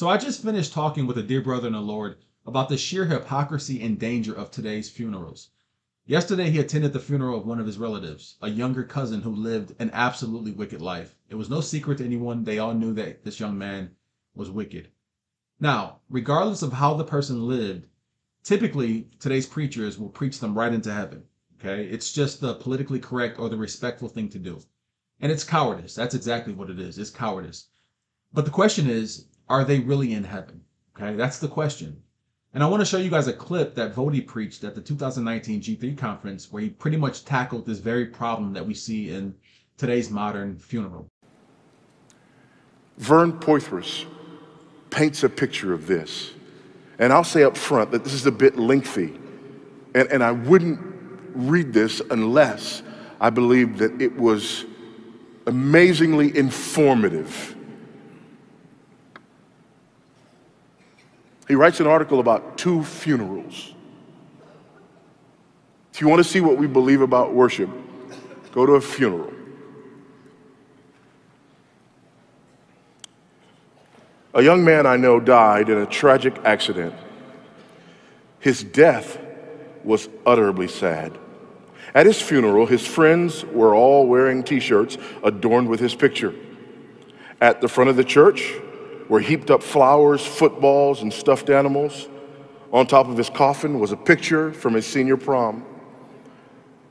So I just finished talking with a dear brother in the Lord about the sheer hypocrisy and danger of today's funerals. Yesterday, he attended the funeral of one of his relatives, a younger cousin who lived an absolutely wicked life. It was no secret to anyone, they all knew that this young man was wicked. Now, regardless of how the person lived, typically today's preachers will preach them right into heaven. Okay, it's just the politically correct or the respectful thing to do. And it's cowardice. That's exactly what it is. It's cowardice. But the question is, are they really in heaven? Okay, that's the question. And I want to show you guys a clip that Voddie preached at the 2019 G3 conference where he pretty much tackled this very problem that we see in today's modern funeral. Vern Poythress paints a picture of this. And I'll say up front that this is a bit lengthy. And, and I wouldn't read this unless I believed that it was amazingly informative He writes an article about two funerals. If you want to see what we believe about worship, go to a funeral. A young man I know died in a tragic accident. His death was utterly sad. At his funeral, his friends were all wearing t shirts adorned with his picture. At the front of the church, were heaped up flowers, footballs, and stuffed animals. On top of his coffin was a picture from his senior prom.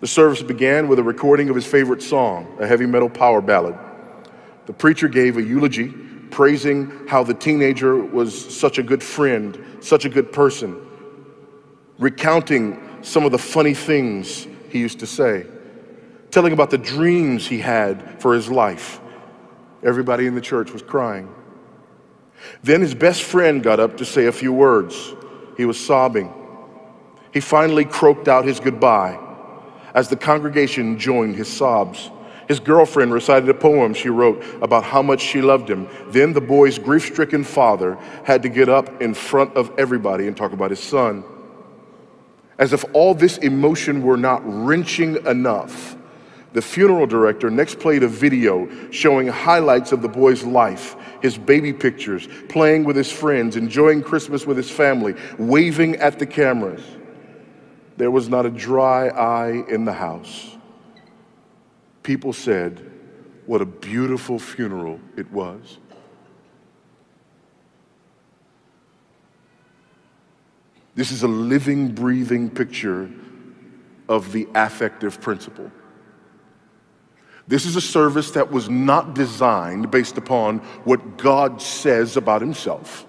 The service began with a recording of his favorite song, a heavy metal power ballad. The preacher gave a eulogy praising how the teenager was such a good friend, such a good person, recounting some of the funny things he used to say, telling about the dreams he had for his life. Everybody in the church was crying. Then his best friend got up to say a few words. He was sobbing. He finally croaked out his goodbye as the congregation joined his sobs. His girlfriend recited a poem she wrote about how much she loved him. Then the boy's grief stricken father had to get up in front of everybody and talk about his son. As if all this emotion were not wrenching enough, the funeral director next played a video showing highlights of the boy's life his baby pictures, playing with his friends, enjoying Christmas with his family, waving at the cameras. There was not a dry eye in the house. People said, What a beautiful funeral it was. This is a living, breathing picture of the affective principle. This is a service that was not designed based upon what God says about himself.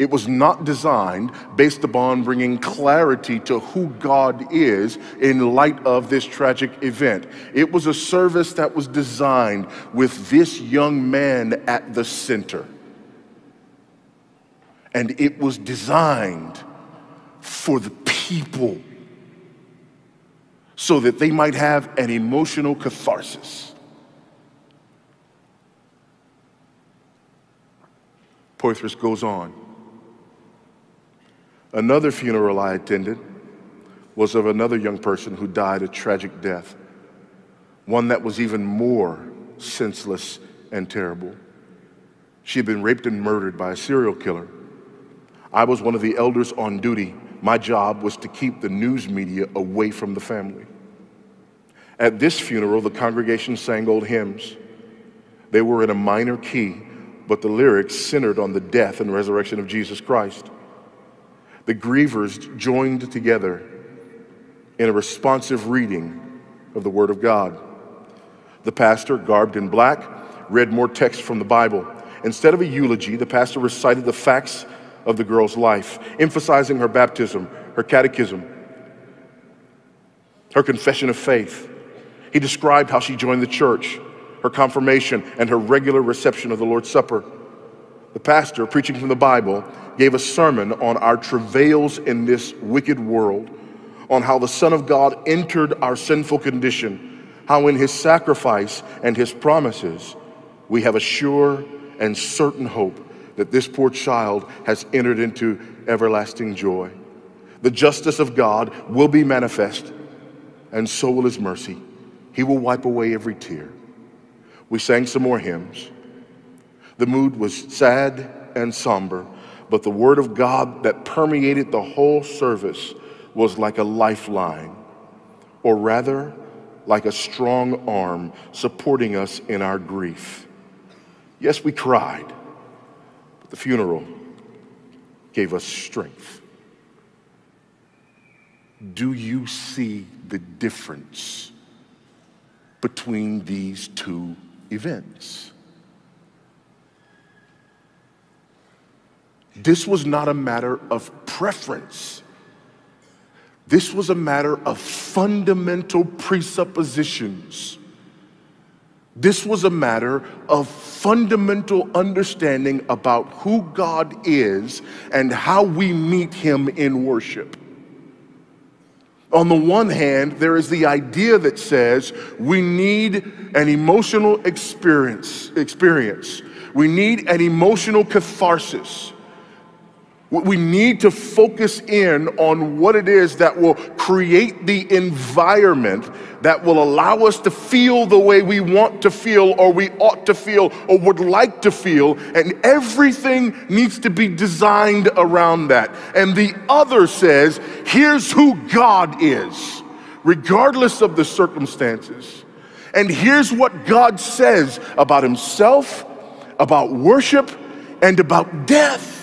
It was not designed based upon bringing clarity to who God is in light of this tragic event. It was a service that was designed with this young man at the center. And it was designed for the people so that they might have an emotional catharsis. Poythress goes on. Another funeral I attended was of another young person who died a tragic death, one that was even more senseless and terrible. She had been raped and murdered by a serial killer. I was one of the elders on duty my job was to keep the news media away from the family. At this funeral, the congregation sang old hymns. They were in a minor key, but the lyrics centered on the death and resurrection of Jesus Christ. The grievers joined together in a responsive reading of the Word of God. The pastor, garbed in black, read more text from the Bible. Instead of a eulogy, the pastor recited the facts of the girl's life, emphasizing her baptism, her catechism, her confession of faith. He described how she joined the church, her confirmation, and her regular reception of the Lord's Supper. The pastor, preaching from the Bible, gave a sermon on our travails in this wicked world, on how the Son of God entered our sinful condition, how in his sacrifice and his promises we have a sure and certain hope that this poor child has entered into everlasting joy. The justice of God will be manifest, and so will his mercy. He will wipe away every tear. We sang some more hymns. The mood was sad and somber, but the word of God that permeated the whole service was like a lifeline, or rather, like a strong arm supporting us in our grief. Yes, we cried, the funeral gave us strength. Do you see the difference between these two events? This was not a matter of preference. This was a matter of fundamental presuppositions. This was a matter of fundamental understanding about who God is and how we meet Him in worship. On the one hand, there is the idea that says we need an emotional experience, experience. We need an emotional catharsis. We need to focus in on what it is that will create the environment that will allow us to feel the way we want to feel, or we ought to feel, or would like to feel. And everything needs to be designed around that. And the other says, here's who God is, regardless of the circumstances. And here's what God says about Himself, about worship, and about death.